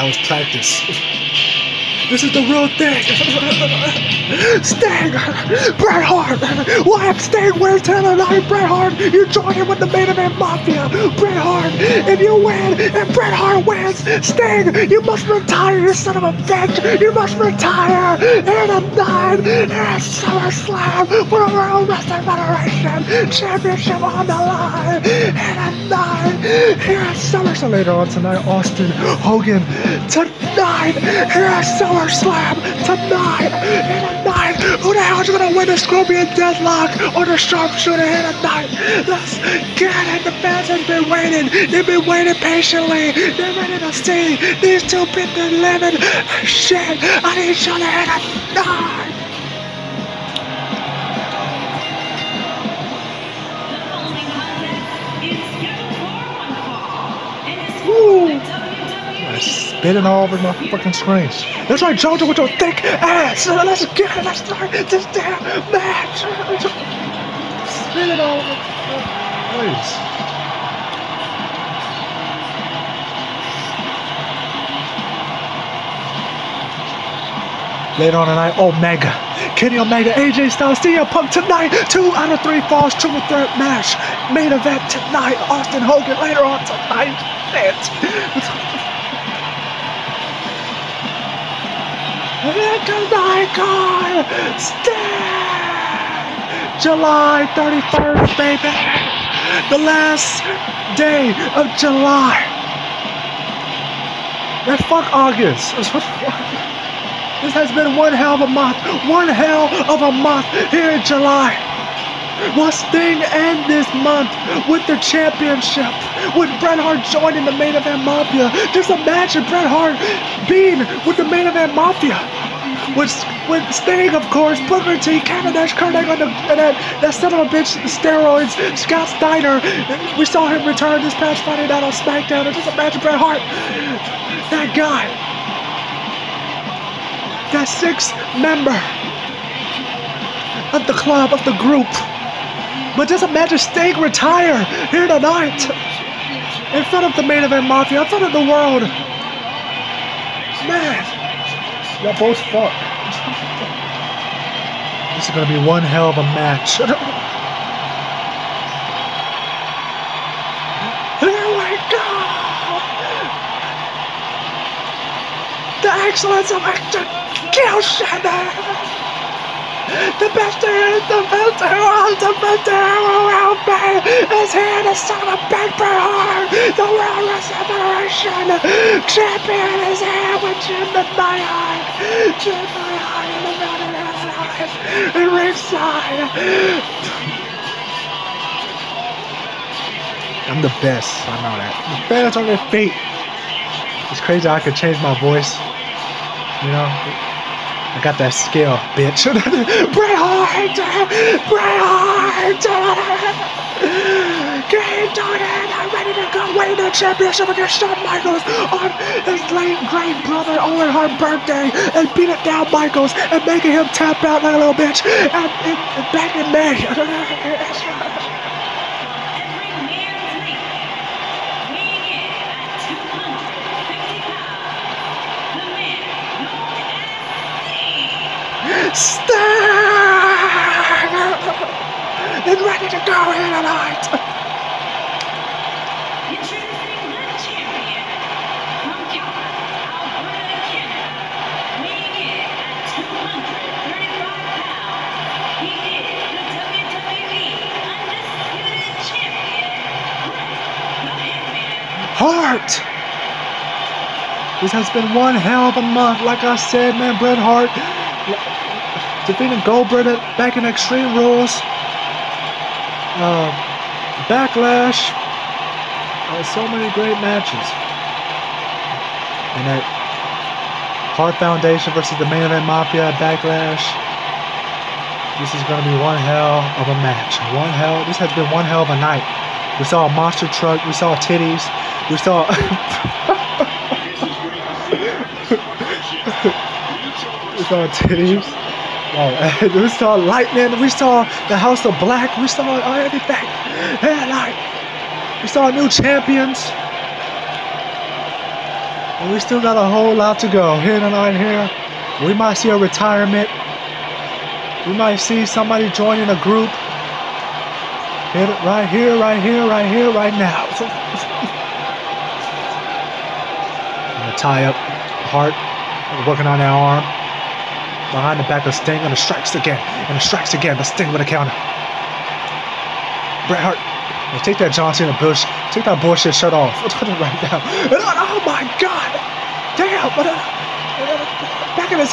That was practice. This is the real thing. Sting! Bret Hart! Why Sting wins tonight, Bret Hart? You're joining with the main event mafia. Bret Hart, if you win and Bret Hart wins, Sting, you must retire, you son of a bitch! You must retire! And a nine and a SummerSlam for the World Wrestling Federation Championship on the line! And nine here at SummerSlam later on tonight, Austin Hogan tonight here at SummerSlam tonight in a. Who the hell hell's gonna win the Scorpion Deathlock or the Sharpshooter in a night? Let's get it. The fans have been waiting. They've been waiting patiently. They're ready to see these two people living shit on each other in a night. Spitting all over my fucking screen. That's right, Jojo with your thick ass. Let's get it. Let's start this damn match. Spit it all over. Later on tonight, Omega, Kenny Omega, AJ Styles, CM Punk tonight. Two out of three falls, triple threat match. Main event tonight, Austin Hogan later on tonight. Shit. Here comes the icon! Stand! July 31st, baby! The last day of July! Man, fuck August! This has been one hell of a month! One hell of a month here in July! Will Sting end this month with the championship? With Bret Hart joining the main event mafia? Just imagine Bret Hart being with the main event mafia. With, with Sting, of course, Booker T, Kevin Nash, Kurt Angle, and, the, and that, that son of a bitch, steroids, Scott Steiner. We saw him return this past Friday night on SmackDown. And just imagine Bret Hart, that guy, that sixth member of the club, of the group. But just imagine Sting retire here tonight in front of the main event mafia, in front of the world. Man, y'all both fuck. this is gonna be one hell of a match. Here we go! The excellence of execution! The best is, the best there the best around me is here to of a big Hart, the World Wrestling Federation champion is here with Jim the Night, Jim the Night in the middle of the night, and ringside. I'm the best, I know that. The fans on their feet. It's crazy I could change my voice, you know? I got that skill, bitch. Bret Hart! Bret Hart! Game Jordan, I'm ready to go win the championship against Shawn Michaels on his late great brother Owen Hart birthday and beat it down Michaels and making him tap out like a little bitch and, and, and back in May. the WWE Undisputed Champion, Bret the Hitman Hart. This has been one hell of a month. Like I said, man, Bret Hart defeating Goldberg back in Extreme Rules. Uh, Backlash. Uh, so many great matches. And that Hart Foundation versus the main event Mafia Backlash. This is going to be one hell of a match. One hell. This has been one hell of a night. We saw a monster truck. We saw titties. We saw. we saw titties. We saw lightning. We saw the House of Black. We saw everything. Yeah, like we saw new champions. And we still got a whole lot to go here tonight. Here, we might see a retirement. We might see somebody joining a group. Hit it right here, right here, right here, right now. Gonna tie up Hart, working on that arm. Behind the back of Sting, and it strikes again, and it strikes again, but Sting with a counter. Bret Hart, take that John Cena Bush, take that bullshit shirt off. Right down. Oh my God! Damn! But, uh, back in his,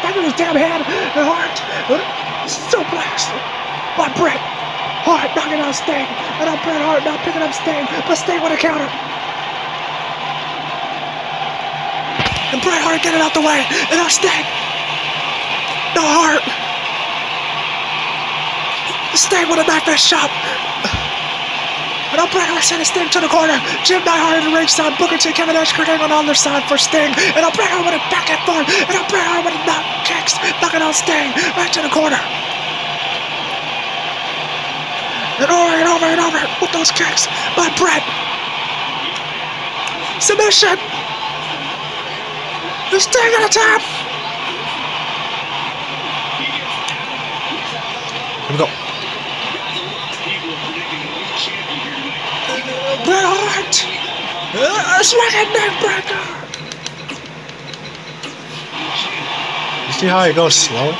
back of his damn head, and Hart, uh, suplex by Bret. Hart knocking out Sting, and now Bret Hart now picking up Sting, but Sting with a counter. And Bret Hart getting out the way, and now Sting. No Hart. Sting with a knife fist shot. And Hart sending Sting to the corner. Jim Neidhart in the ringside. Booker T, Kevin Nash, Kurt Angle on the other side for Sting. And Hart with a back and forth. And Hart with a knock kicks, knocking out Sting right to the corner. And over and over and over with those kicks by Bret. Submission. The Sting on the top. Here we go. Bret Hart. Uh. You see how it goes slow?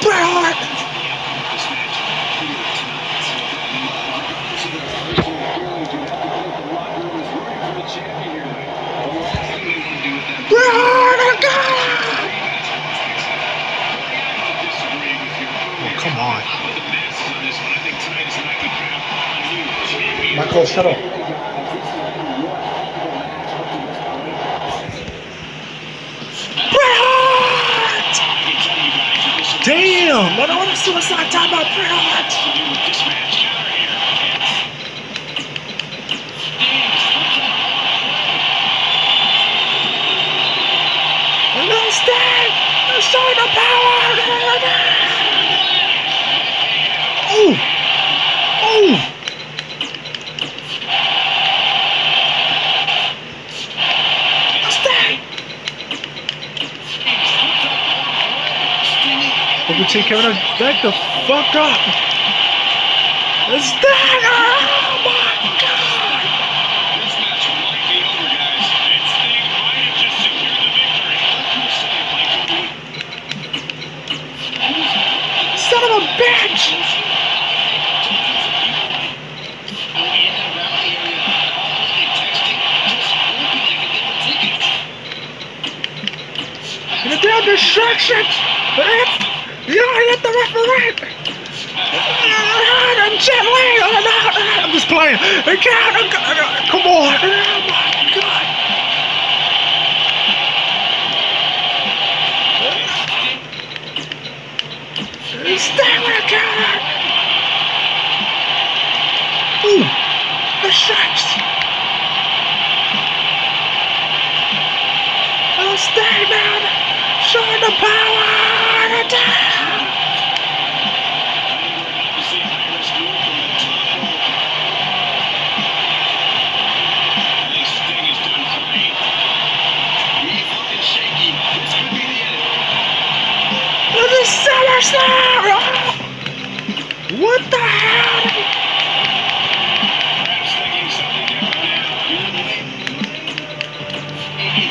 Bret Hart. Michael, shut up. Bret Hart! Damn! I don't want to suicide time by Bret Hart. Booker T, Kevin, Nash, back the fuck up! It's Sting! Oh my god! This match might be over, guys. And Sting might have just secured the victory. Son of a bitch! And the damn distraction! Don't hit the referee! I'm gently! I'm just playing! I can't! I can't- Come on! Oh my god! Stay with a counter! Ooh! The strikes! Oh, stay, man! Showing the power! The What the hell?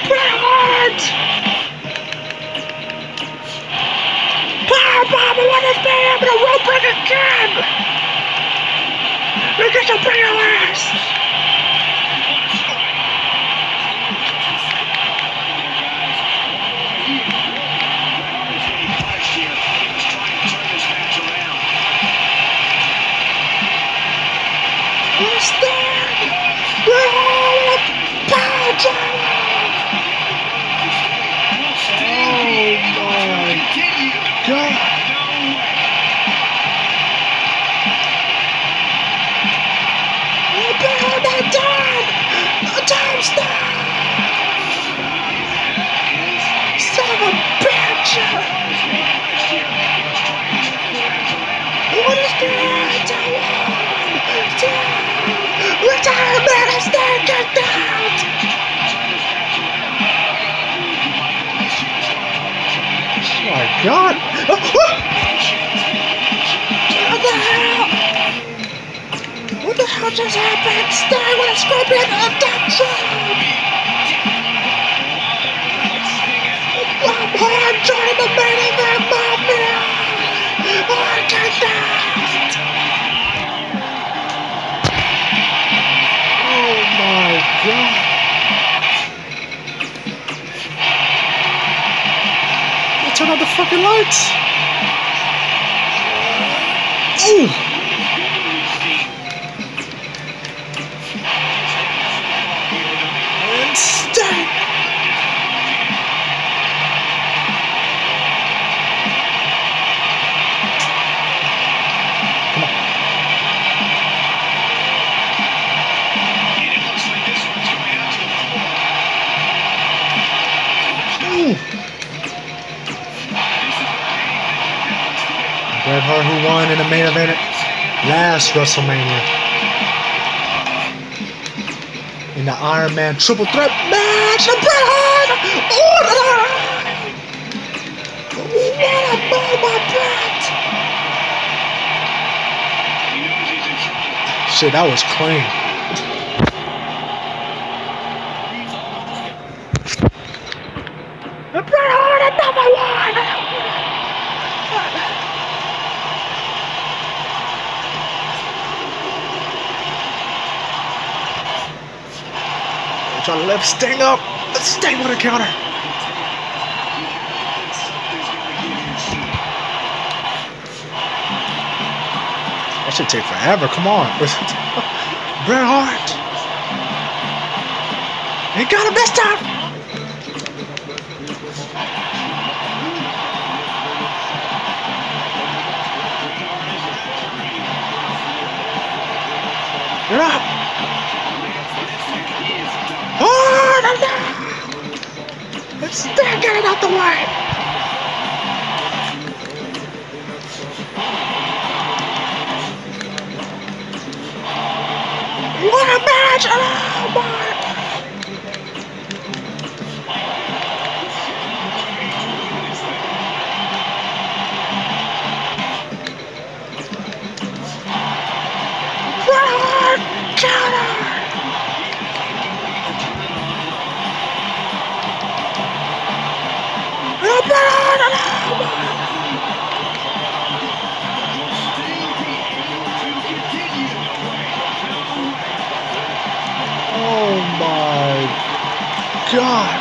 Bret Hart! Powerbomb! I to stay up a rope again! Look at your your ass! Giants! Oh my God! That time stop! Son of a! What is going on? Retirement is there, get down! God. Oh, oh. What the hell? What the hell just happened? Sting with a scorpion uh, abduction! Oh, I'm hard joining the main event mafia! I cannot! Fucking lights! Oh! Main event at last WrestleMania. In the Iron Man triple threat match, the Bret Hart! Oh, the What a ball by Bret! Shit, that was clean. The Bret Hart at number one! Trying to lift Sting up. Sting with a counter. That should take forever. Come on. Bret Hart. He got him this time. Get up. The way. God!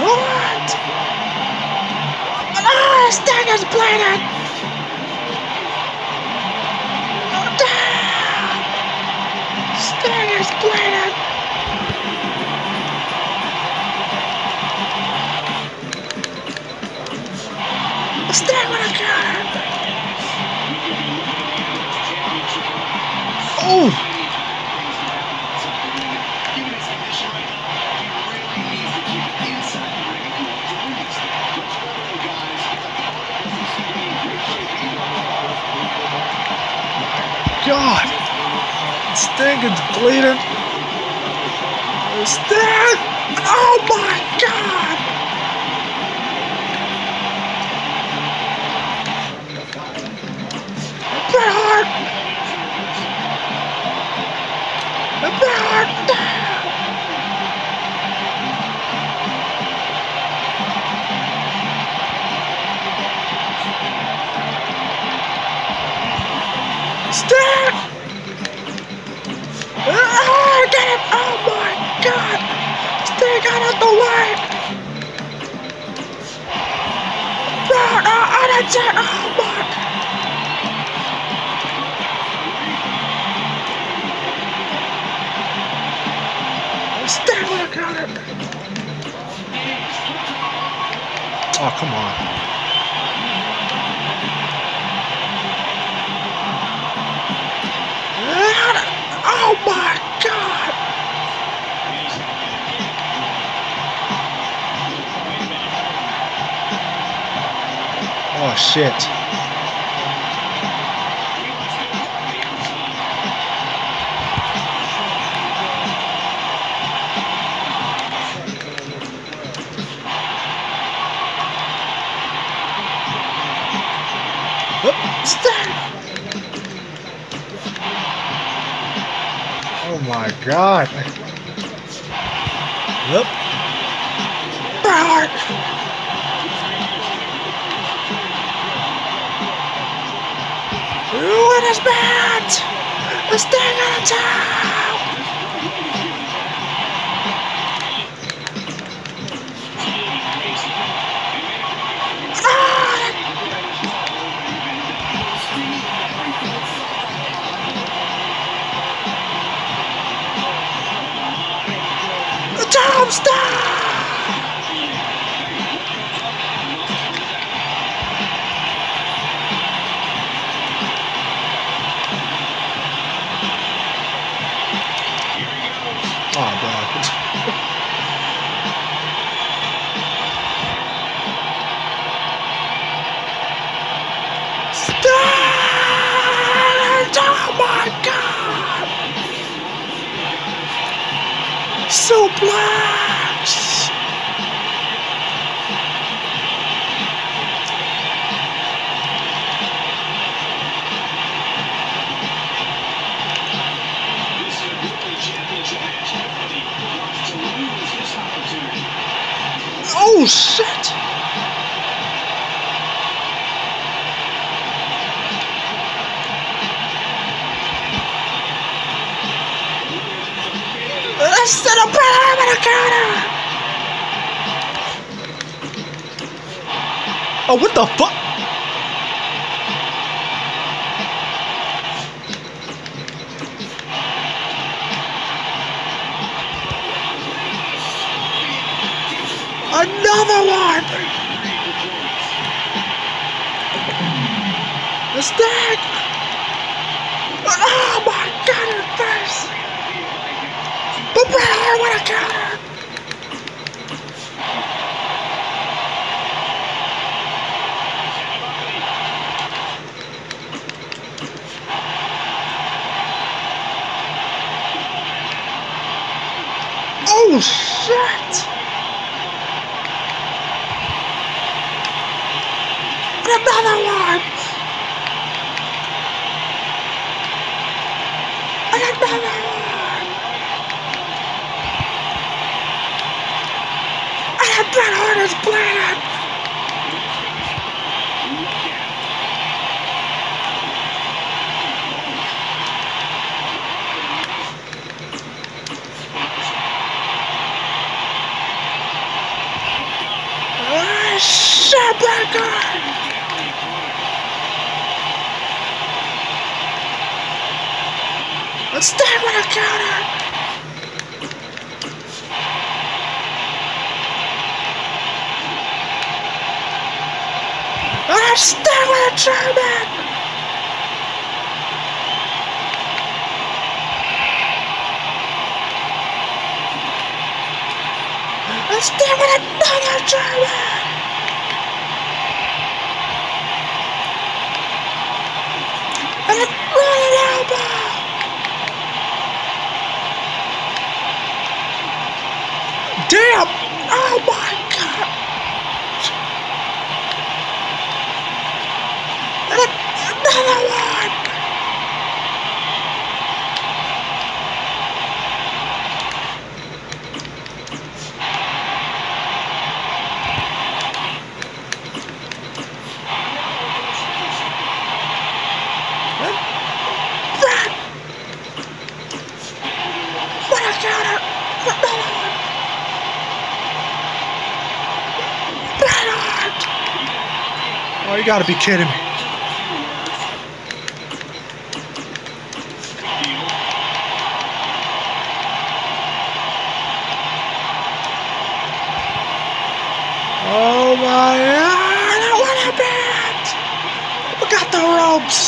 What? Ah, Sting is bleeding! Damn! Sting is bleeding! With God! Sting is bleeding. Sting! Oh jet! Oh! Stay with a counter! Oh, come on. Oh, shit. Oh, oh my god. Yep. Broward! Ooh, it is bad! The sting on! Another one! The Mistake! Oh my god, her face! The Bret Hart, what a counter! You're with a German! I'm still another German! gotta be kidding me. Oh my god, what? We got the ropes.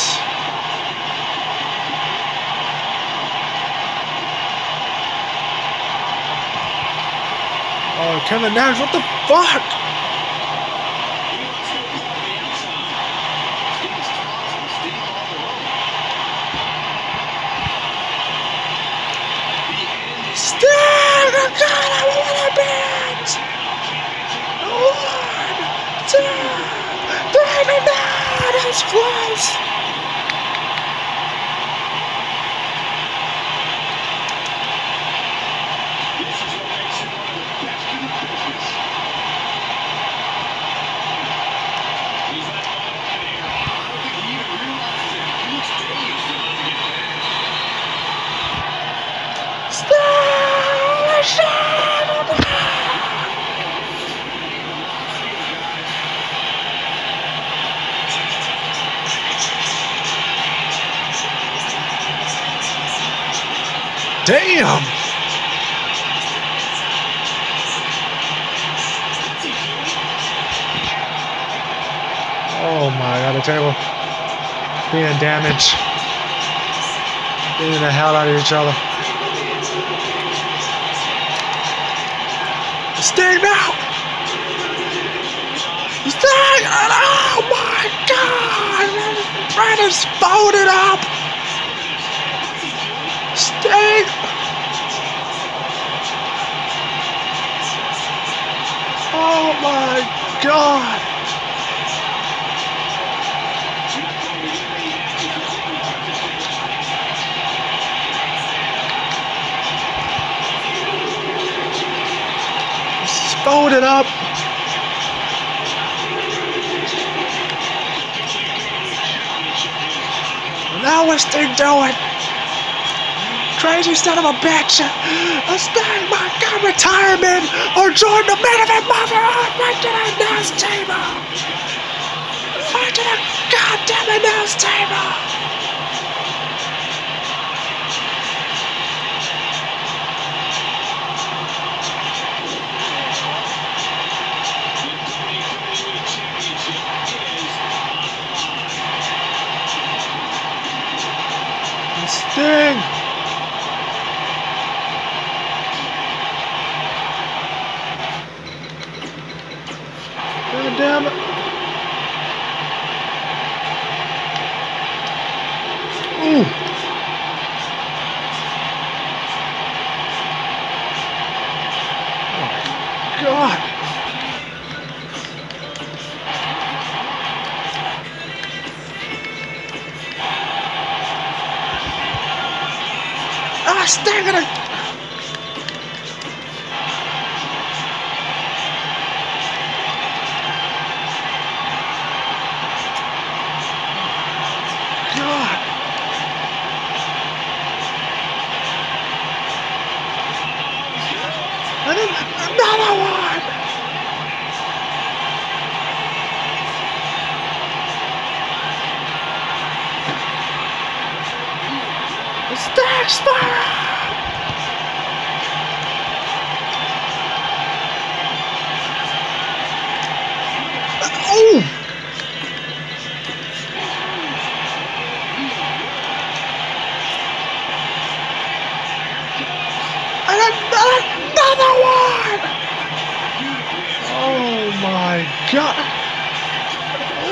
Oh, Kevin Nash, what the fuck? Close. This Damn. Oh my god, the table being damaged. Beating the hell out of each other. Sting now! Sting! Oh my god! Brandon's folded up! Sting! Oh my god! This it up. Now what's Sting doing? Crazy son of a bitch! A Sting, my god, retirement! Or join the main event mafia! Right to the announce table! The goddamn announce table! Sting! Another one! Oh my god!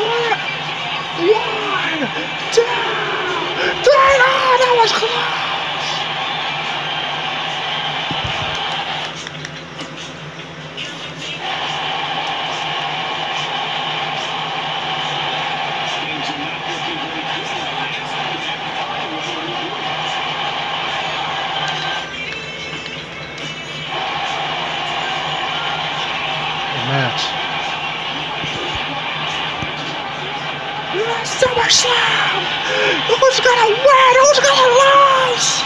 What? One, two, three! Oh, that was close! Who's gonna win? Who's gonna lose?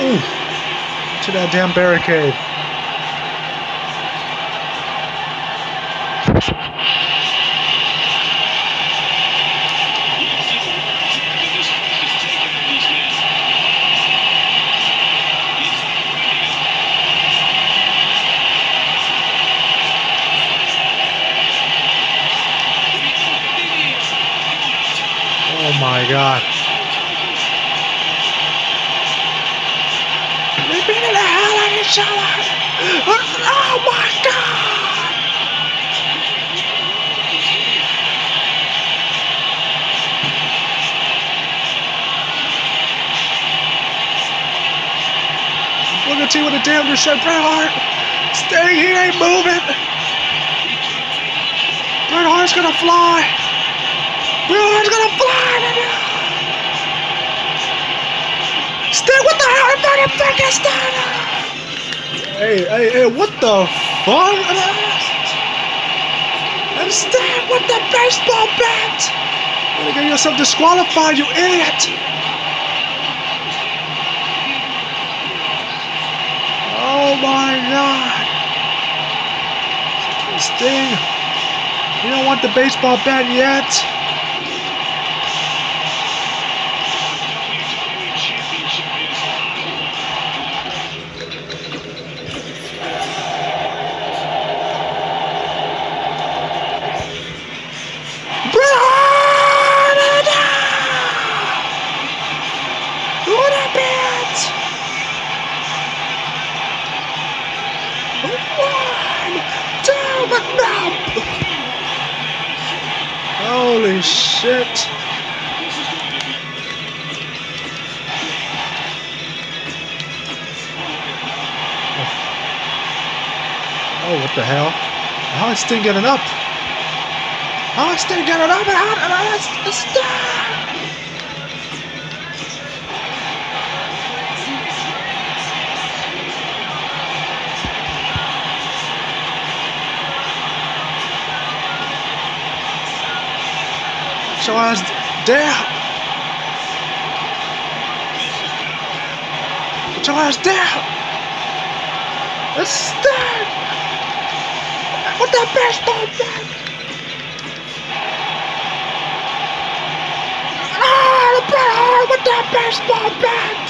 Ooh, to that damn barricade. my god. They've been the hell out of each other. Oh my god. Look at you with a damn so Bret Hart. Stay here, ain't moving. Bret Hart's gonna fly. Hart's gonna fly. baby. Sting, what the? Everybody freaking Sting. Hey, hey, hey, what the fuck? And Sting with the baseball bat. You're gonna get yourself disqualified, you idiot. Oh my god. Sting. You don't want the baseball bat yet. Shit! Oh, oh, what the hell? How is Sting getting up? How is Sting getting up? How, how, Get your ass down! Get your ass down! Sting! What that baseball bat? Ah, the Hart with that baseball bat!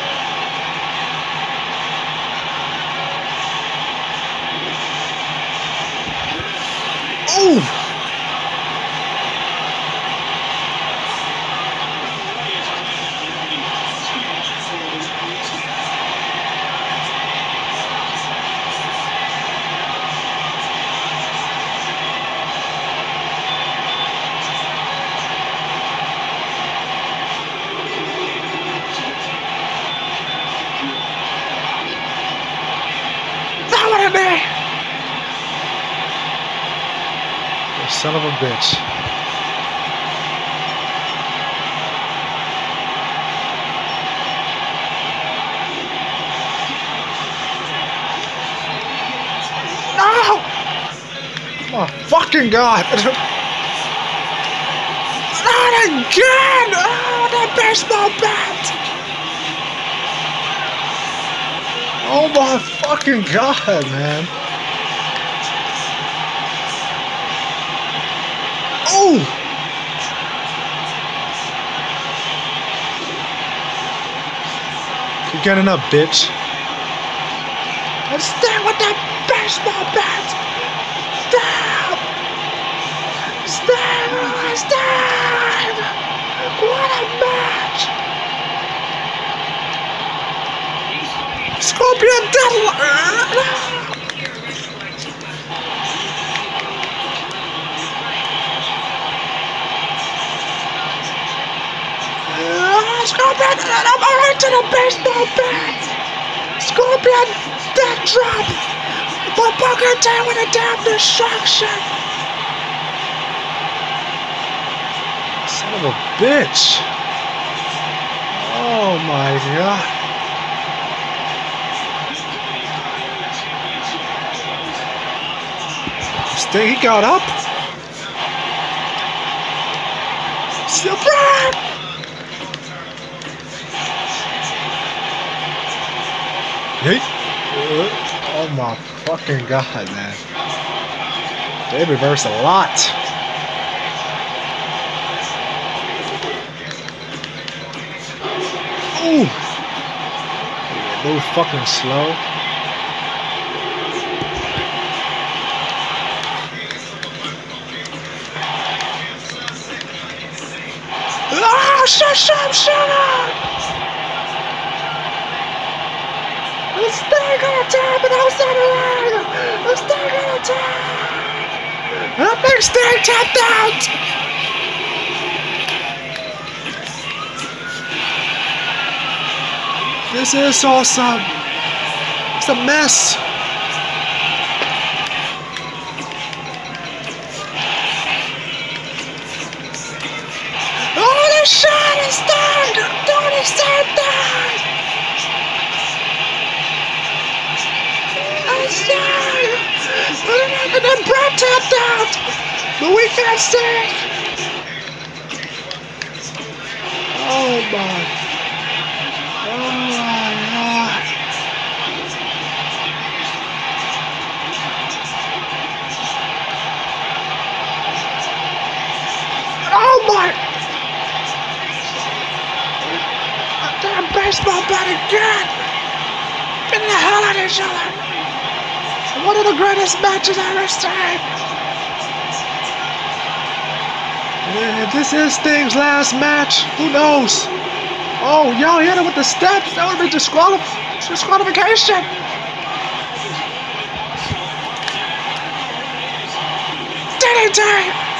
God! Not again! Oh, that baseball bat! Oh my fucking God, man! Oh! You're getting up, bitch. And stay with that baseball bat! Stop! What a match! Scorpion Devil! Ah, Scorpion, I'm the baseball bat! Scorpion, death drop! But Booker T with a damn destruction! Son of a bitch! Oh my god! Sting, he got up! Still Hey! Oh my fucking god, man. They reversed a lot. Ooh. Move fucking slow. Ah, shut, shut, shut up! Let's stay on top and outside the ring! Let's stay on top! I think Sting tapped out! This is awesome! It's a mess! Each other! One of the greatest matches ever seen! If this is Sting's last match, who knows? Oh, y'all hit him with the steps. That would be disqualif- disqualification. DDT!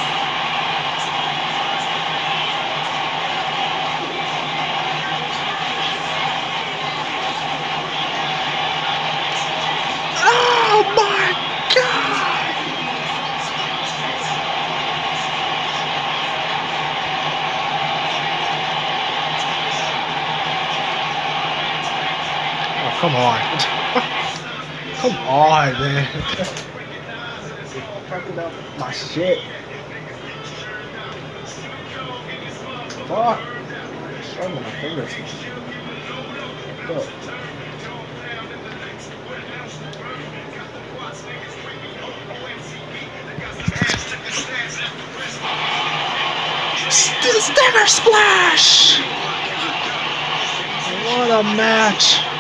On. come on, man. Fucking up my shit. Fuck. Showing my fingers. Go. St- Stinger Splash! What a match!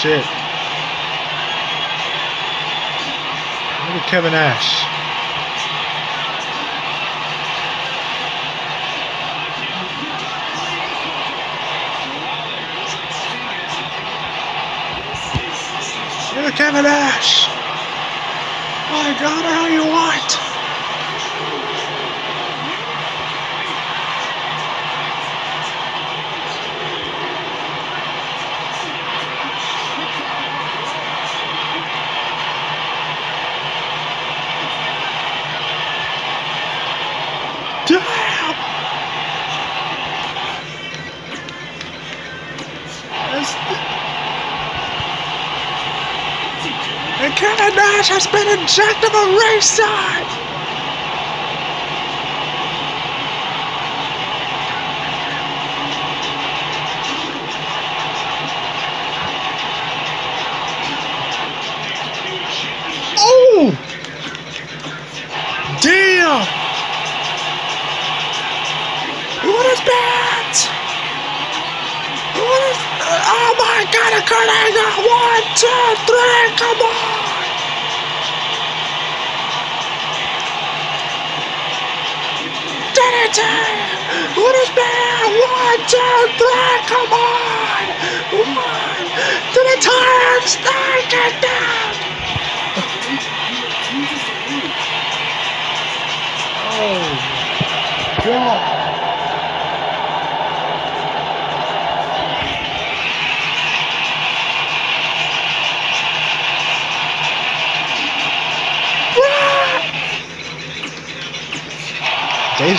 Shit. Look at Kevin Nash. Look at Kevin Nash. My God, how you want? Has been injected a ringside! Oh!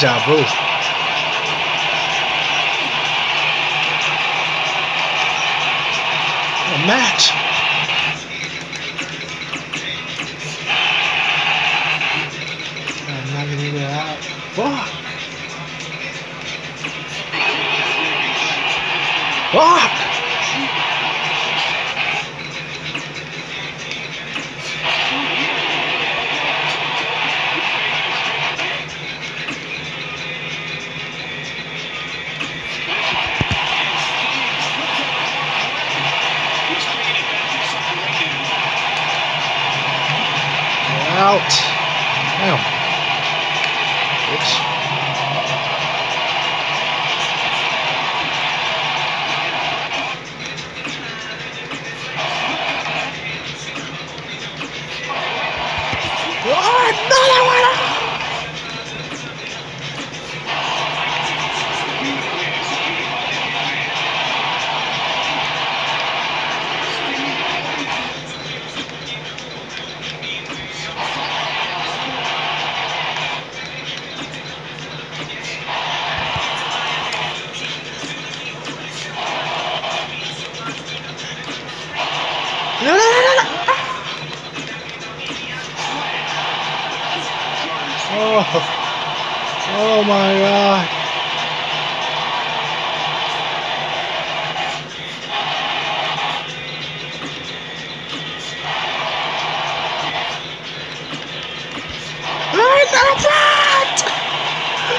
Deja vu. A match. Out.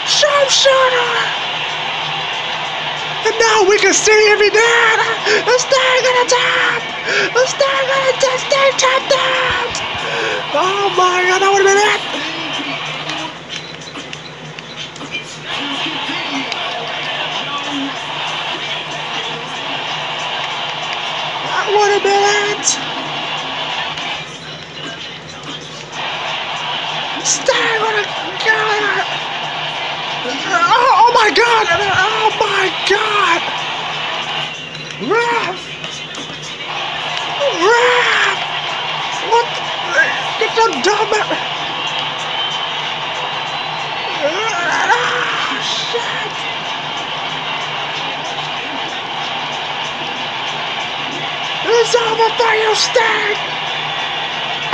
Sharpshooter! And now we can see he did! The star gonna tap! The star gonna tap! Stay tapped out! Oh my god, that would have been it! That would have been it! My god! Oh my god! Ref! Ref! What? Get your dumb at Ah, shit! It's over for you, Sting!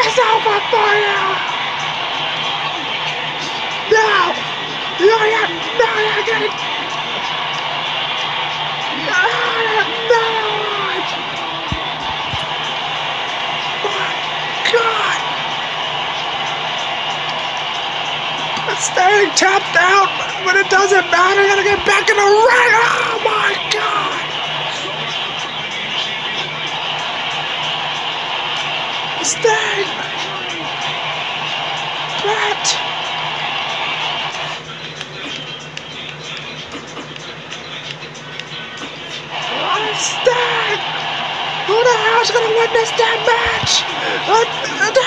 It's over for you! No! No, I got it! Staying tapped out, but it doesn't matter. I gotta get back in the ring. Oh my God! Sting! Bret! Sting! Who the hell's gonna win this damn match? Uh, uh,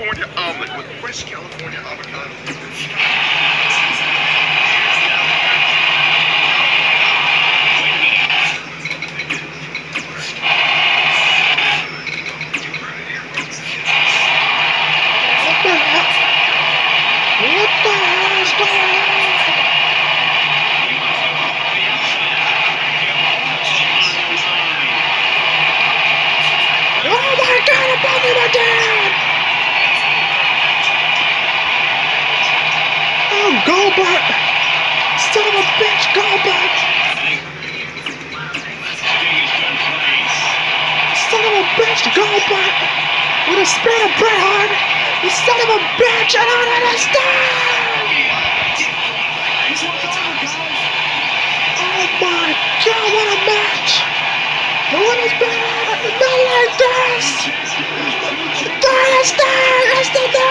California omelet with fresh California avocado.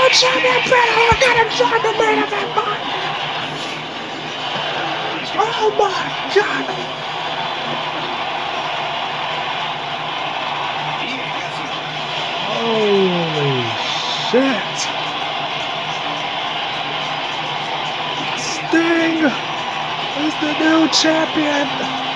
Oh it's the new champion Bret Hart got him join the main event match! Oh my god! Holy shit! Sting is the new champion!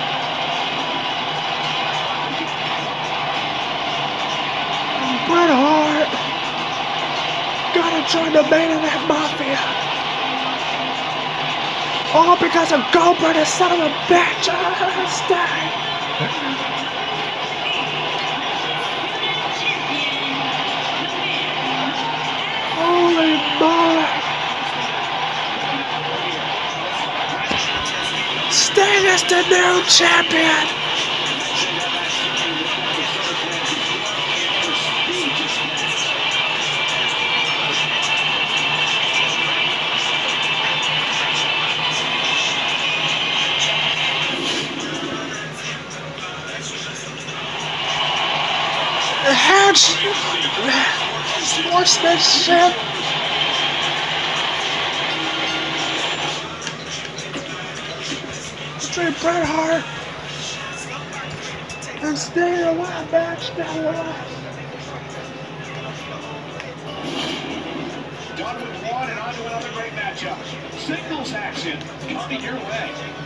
Gotta join the event mafia. All because of Goldberg, the son of a bitch. Ah, Sting. Holy moly. Sting is the new champion. Hedge sportsmanship. Between Bret Hart and Sting in a wild match down the line. Done with one and on to another great matchup. Singles action coming your way.